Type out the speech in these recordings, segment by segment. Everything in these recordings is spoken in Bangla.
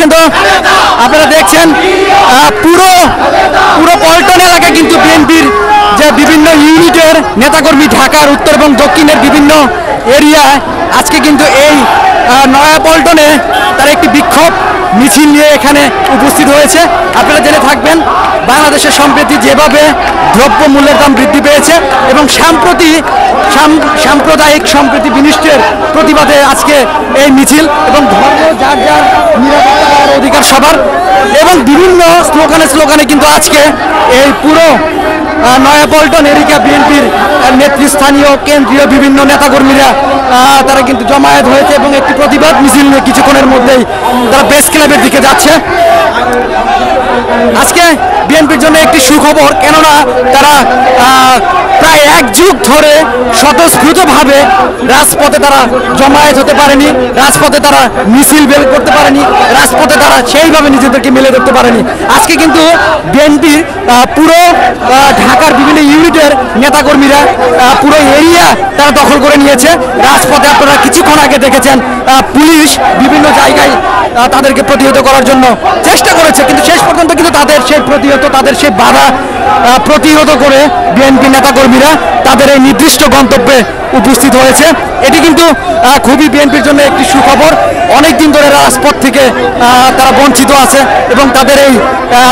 সুদীপবৃন্দ আপনারা দেখছেন পুরো পুরো পল্টন এলাকা কিন্তু বিএনপির যে বিভিন্ন ইউনিটের নেতাকর্মী ঢাকার উত্তর এবং দক্ষিণের বিভিন্ন এরিয়া, আজকে কিন্তু এই নয়া পল্টনে তার একটি বিক্ষোভ মিছিল নিয়ে এখানে উপস্থিত হয়েছে। আপনারা জেনে থাকবেন, বাংলাদেশের সম্প্রতি যেভাবে দ্রব্য মূল্যের দাম বৃদ্ধি পেয়েছে এবং সাম্প্রতি, সাম- সাম্প্রদায়িক সম্প্রীতি বিনিষ্টের প্রতিবাদে আজকে এই মিছিল এবং ধর্ম, যার যার অধিকার সবার এবং বিভিন্ন স্লোগানে স্লোগানে কিন্তু আজকে এই পুরো নয়াপল্টন এরিকা বিএনপির নেতৃস্থানীয় কেন্দ্রীয় বিভিন্ন নেতাকর্মীরা তারা কিন্তু জমায়েত হয়েছে এবং একটি প্রতিবাদ মিছিল নিয়ে কিছুক্ষণের মধ্যেই তারা প্রেস ক্লাবের দিকে যাচ্ছে। আজকে বিএনপির জন্য একটি সুখবর, কেননা তারা প্রায় এক যুগ ধরে স্বতঃস্ফূর্তভাবে রাজপথে তারা জমায়েত হতে পারেনি, রাজপথে তারা মিছিল বের করতে পারেনি, রাজপথে সেইভাবে নিজেদেরকে মেলে ধরতে পারেনি। আজকে কিন্তু বিএনপির পুরো ঢাকার বিভিন্ন ইউনিটের নেতাকর্মীরা পুরো এরিয়া তারা দখল করে নিয়েছে। রাজপথে আপনারা কিছুক্ষণ আগে দেখেছেন পুলিশ বিভিন্ন জায়গায় তাদেরকে প্রতিহত করার জন্য চেষ্টা করেছে কিন্তু শেষ পর্যন্ত কিন্তু তাদের সেই প্রতিহত তাদের সেই বাধা প্রতিহত করে বিএনপি নেতাকর্মীরা তাদের এই নির্দিষ্ট গন্তব্যে উপস্থিত হয়েছে। এটি কিন্তু খুবই বিএনপির জন্য একটি সুখবর। অনেকদিন ধরে রাজপথ থেকে আহ, তারা বঞ্চিত আছে এবং তাদের এই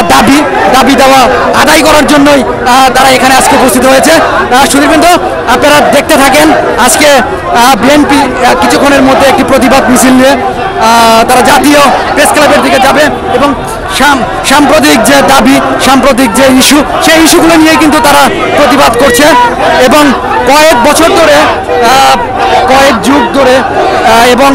দাবি দাবি দেওয়া আদায় করার জন্যই তারা এখানে আজকে উপস্থিত হয়েছে। সুদীপবিন্দু আপনারা দেখতে থাকেন, আজকে বিএনপি কিছুক্ষণের মধ্যে একটি প্রতিবাদ মিছিল নিয়ে তারা জাতীয় প্রেস ক্লাবের দিকে যাবে এবং সাম- সাম্প্রতিক যে দাবি, সাম্প্রতিক যে ইস্যু, সেই ইস্যুগুলো নিয়ে কিন্তু তারা প্রতিবাদ করছে এবং কয়েক বছর ধরে কয়েক যুগ ধরে এবং